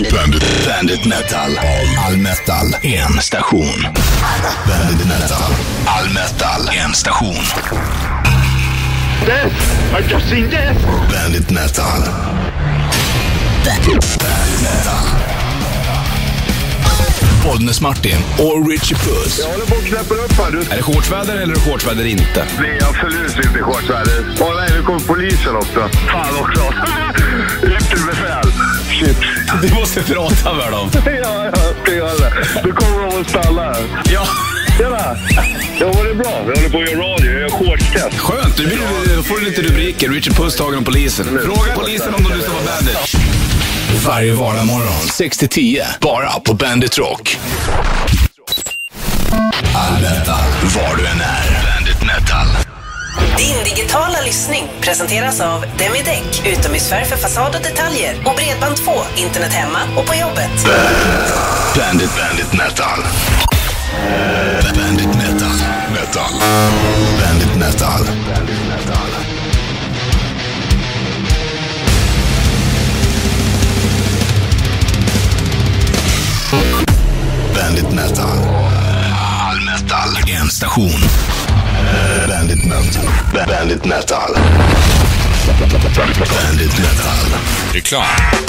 Bandit, Bandit, Bandit Metal. All metal. En station. Bandit Metal. All metal. En station. Death! I've just seen death! Bandit Metal. Bandit Metal. Bollnäs-Martin och Richie Puss. Jag håller på att knäppa upp här. Du Är det shortsväder eller är det shortsväder inte? Det är absolut inte shortsväder. Nej, nu kommer polisen också. Fan också. Du måste prata med dem. Ja, jag ska göra det. Nu kommer de att stanna här. Ja. Tjena! Ja, var det bra? Jag håller på att göra radio. Jag gör shortstest. Skönt, nu blir det- får du lite rubriker. Richard Puss tagen av polisen. Fråga polisen om de lyssnar på Bandit. Varje vardagsmorgon 6-10. Bara på Bandit Rock. All metal. Var du än är. Bandit Metal. Din digitala lyssning presenteras av Demideck, utomhusfärg för fasad och detaljer och Bredband2, internet hemma och på jobbet. Bandit, Bandit Metal. Bandit Metal. Metal. Bandit Metal. Station. Eh, Bandit Metal. Bandit Metal. Bandit Metal. Reklam.